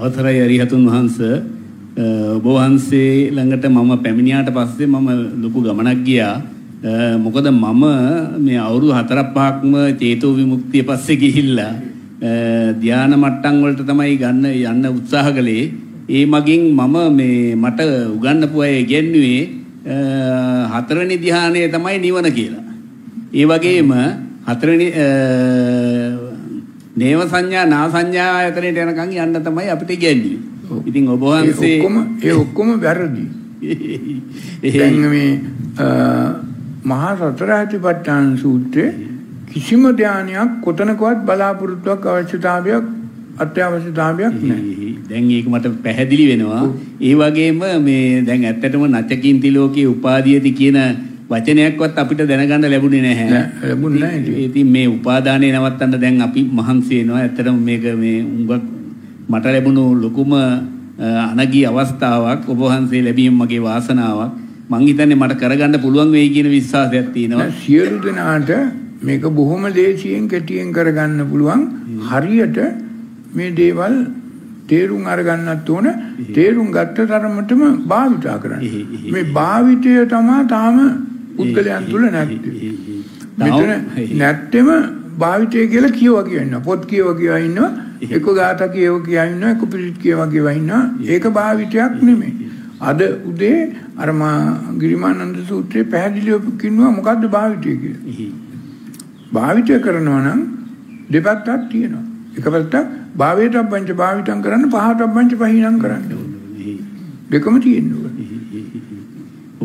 අවසරයි අරිහතුන් වහන්ස. ඔබ වහන්සේ ළඟට මම පැමිණියාට පස්සේ මම ලොකු ගමනක් ගියා. මොකද මම මේ අවුරුදු හතරක් පහක්ම චේතෝ විමුක්තිය පස්සේ ගිහිල්ලා ධානා මට්ටම් වලට තමයි ගන්න යන්න උත්සාහ කළේ. ඒ මගින් මම මේ මට උගන්වපු අය ඉගෙනුවේ හතරවෙනි ධානය තමයි නිවන කියලා. ඒ වගේම හතරවෙනි නේව සංඥා නා සංඥා ආයතනයට යනකම් යන්න තමයි අපිට ඉගෙනුවේ. ඉතින් ඔබ වහන්සේ ඔක්කොම ඒ ඔක්කොම වැරදි. දැන් මේ මහා සතර අධිපට්ඨාන සූත්‍රයේ කිසිම ධානයක් කොතනකවත් බලාපොරොත්තුවක් අවශ්‍යතාවයක් අත්‍යවශ්‍යතාවයක් නැහැ. දැන් ඒක මට පැහැදිලි වෙනවා. ඒ වගේම මේ දැන් ඇත්තටම නචකින්ති ලෝකේ උපාදීයති කියන වචනයක්වත් අපිට දැනගන්න ලැබුණේ නැහැ. ලැබුණේ නැහැ. ඉතින් මේ උපාදානය නවත්තන්න දැන් අපි මහන්සි වෙනවා. ඇත්තටම මේක මේ උඟක් මට ලැබුණු ලොකුම අනගී අවස්ථාවක් ඔබ වහන්සේ ලැබීම මගේ වාසනාවක්. මං හිතන්නේ මට කරගන්න පුළුවන් වෙයි කියන විශ්වාසයක් තියෙනවා. සියලු දෙනාට මේක බොහොම ලේසියෙන් කෙටියෙන් කරගන්න පුළුවන්. හරියට මේ දේවල් තේරුම් අරගන්නත් ඕන තේරුම් ගත්ත තරමටම භාවිතා කරන්න. මේ භාවිතය තමයි තාම පුද්ගලයන් තුල නැත්තේ. මෙතන නැත්තෙම භාවිතය කියලා කියව කියනවා. පොත් කියව කියව ඉන්නවා. එක ගාත කියව කියව ඉන්නවා. එක පිළිත් කියව කියව ඉන්නවා. ඒක භාවිතයක් නෙමෙයි. අද උදේ අර මා ගිරිමානන්ද සූත්‍රයේ පැහැදිලිව කිව්වා මොකද්ද භාවිතය කියලා. භාවිතය කරනවා නම් දෙපැත්තක් තියෙනවා. එක පැත්තක් භාවයට පංච භාවිතම් කරන්න පහට පංච පහිනම් කරන්න ඕනේ. දෙකම තියෙන්න ඕනේ.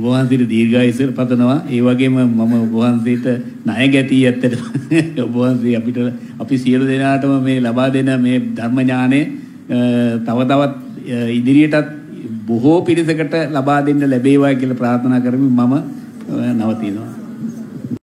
ඔබ වහන්සේට දීර්ඝායස පතනවා. ඒ වගේම මම ඔබ වහන්සේට ණය ගැටි ඇත්තට ඔබ වහන්සේ අපිට අපි සියලු දෙනාටම මේ ලබා දෙන මේ ධර්ම ඥානය තව තවත් ඉදිරියටත් බොහෝ පිරිසකට ලබා දෙන්න ලැබේවා කියලා ප්‍රාර්ථනා කරමින් මම නවතිනවා.